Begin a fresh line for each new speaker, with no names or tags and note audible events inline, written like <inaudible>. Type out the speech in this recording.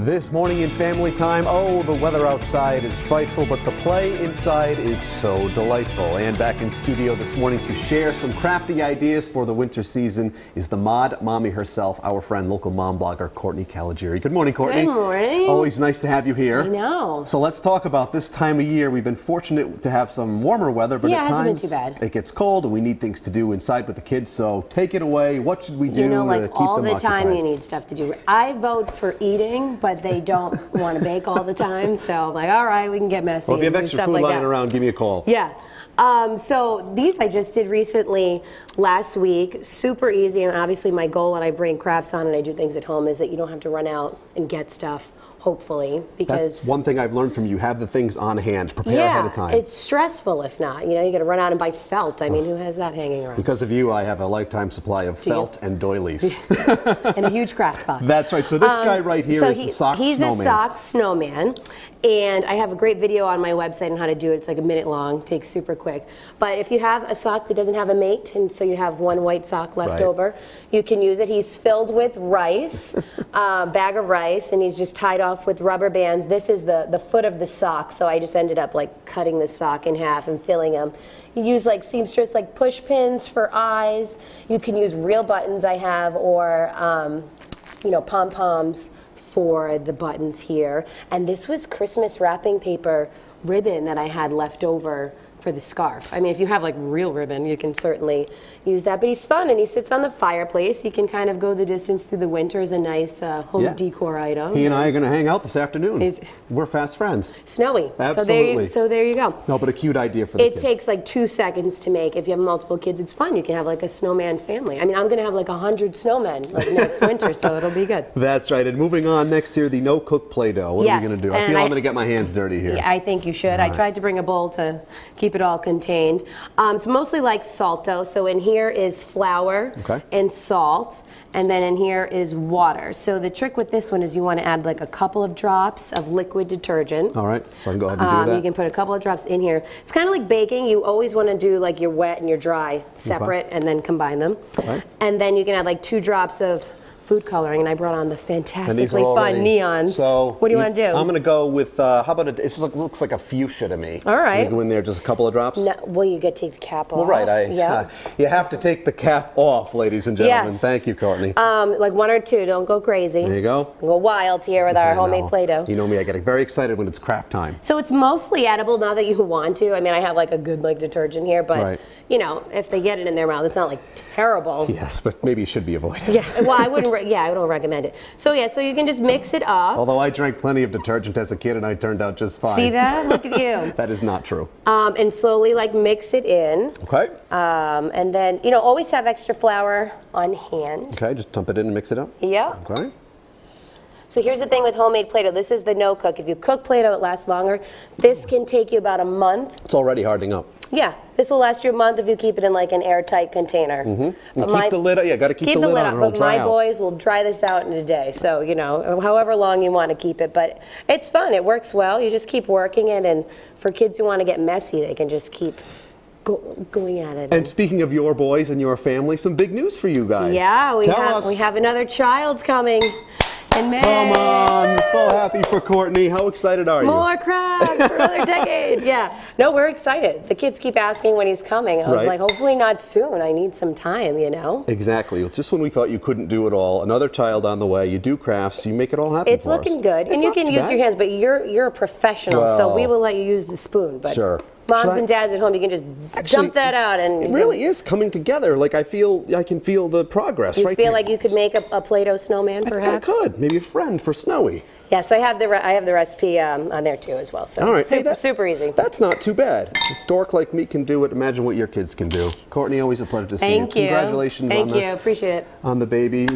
This morning in family time, oh, the weather outside is frightful, but the play inside is so delightful. And back in studio this morning to share some crafty ideas for the winter season is the mod mommy herself, our friend, local mom blogger Courtney Caligiuri. Good morning, Courtney.
Good morning.
Always nice to have you here.
I know.
So let's talk about this time of year. We've been fortunate to have some warmer weather, but
Yeah,
at
it hasn't been
times it gets cold and we need things to do inside with the kids. So take it away. What should we do
You know,
to
like
keep
all
them
the time
occupied?
you need stuff to do. I vote for eating, but they don't want to bake all the time. So I'm like, all right, we can get messy.
Well, if you have
do
extra food
like
lying
that.
around, give me a call.
Yeah. Um, so these I just did recently last week. Super easy, and obviously my goal when I bring crafts on and I do things at home is that you don't have to run out and get stuff. Hopefully, because
That's one thing I've learned from you. Have the things on hand. Prepare
yeah,
ahead of time.
it's stressful if not. You know, you got to run out and buy felt. I mean, who has that hanging around?
because of you, I have a lifetime supply of
you?
felt and doilies. <laughs>
and a huge craft box. <laughs>
That's right. So this guy right here
Um, so
is
he-
the sock
he's
snowman.
a sock snowman, and I have a great video on my website on how to do it. It's like a minute long, takes super quick. But if you have a sock that doesn't have a mate, and so you have one white sock left
Right.
over, you can use it. He's filled with rice, a <laughs> bag of rice, and he's just tied off with rubber bands. This is the the foot of the sock, so I just ended up like cutting the sock in half and filling them. You use like seamstress like push pins for eyes. You can use real buttons I have, or um, you know pom poms for the buttons here. And this was Christmas wrapping paper ribbon that I had left over for the scarf. I mean, if you have like real ribbon, you can certainly use that. But he's fun and he sits on the fireplace. He can kind of go the distance through the winter as a nice uh, home
Yeah.
decor item.
He and I are going to hang out this afternoon.
He's-
We're fast friends.
Snowy. So there,
Absolutely.
you, so there you go.
No, but a cute idea for the
It
kids.
takes like two seconds to make. If you have multiple kids, it's fun. You can have like a snowman family. I mean, I'm going to have like a hundred snowmen like next winter, so it'll be good. <laughs>
That's right. And moving on next year, the no cook Play-Doh. What are we going to do? I feel I,
I-
am going to get my hands dirty here.
Yeah, I think you should. I tried to bring a bowl to keep it all contained. Um, it's mostly like salto. So in here is flour
Okay.
and salt, and then in here is water. So the trick with this one is you want to add like a couple of drops of liquid detergent.
All right. So I can go ahead and
Um,
do that.
you can put a couple of drops in here. It's kind of like baking. You always want to do like your wet and your dry separate and then combine them.
Okay.
And then you can add like two drops of food coloring. And I brought on the
And these are
fantastically fun neons.
So
what do you want to do?
I'm going to go with uh, how about it? This looks like a fuchsia to me.
All right.
You go in there, just a couple of drops.
No, well, you get to take the cap off.
Well, right. I,
yeah. <laughs>
uh, you have to take the cap off, ladies and gentlemen.
Yes.
Thank you, Courtney.
Um, like one or two. Don't go crazy.
there you go.
Go wild here with our homemade. Play-Doh.
You know me. I get very excited when it's craft time.
So it's mostly edible now that you want to. I mean, I have like a good like detergent here, but
Right.
you know, if they get it in their mouth, it's not like terrible.
Yes, but maybe it should be avoided.
Yeah. Well, I wouldn't. <laughs> Yeah, I don't recommend it. So yeah, so you can just mix it up.
Although I drank plenty of detergent as a kid and I turned out just fine.
See that? Look at you. <laughs>
That is not true.
Um, and slowly like mix it in.
Okay.
Um, and then you know always have extra flour on hand.
Okay, just dump it in and mix it up.
Yeah.
Okay.
So here's the thing with homemade Play-Doh. This is the no cook. If you cook Play-Doh, it lasts longer. This can take you about a month.
It's already hardening up.
Yeah, this will last you a month if you keep it in like an airtight container. Mm-hmm.
Keep the lid. Yeah, got to keep,
Keep
the lid, on.
but my
out.
boys will dry this out in a day. So you know, however long you want to keep it, but it's fun. It works well. You just keep working it, and for kids who want to get messy, they can just keep going at it.
And speaking of your boys and your family, some big news for you guys.
yeah, we
Tell
have
us.
we have another child coming in May.
Come on, so happy for Courtney. How excited are you?
More crafts for another <laughs> decade. Yeah. No, we're excited. The kids keep asking when he's coming. I was
Right.
like, hopefully not soon. I need some time, you know?
Exactly. Just when we thought you couldn't do it all, another child on the way. You do crafts, you make it all happen.
It's
for us.
looking good.
It's
and you can use
bad.
your hands, but you're you're a professional, so we will let you use the spoon. But
sure.
Moms
I-
and dads at home, you can just
Actually,
dump that out and
It really is coming together. Like I feel, I can feel the progress.
you
right
feel
there.
like you could make a, a Play-Doh snowman,
I
perhaps.
I could. Maybe a friend for Snowy.
Yeah, so I have the re- I have the recipe um, on there too as well. So
All right. Hey,
super,
that-
super easy.
That's not too bad. A dork like me can do it. Imagine what your kids can do. Courtney, always a pleasure to see
Thank you.
Congratulations
Thank
on
you.
the
Appreciate it.
on the baby.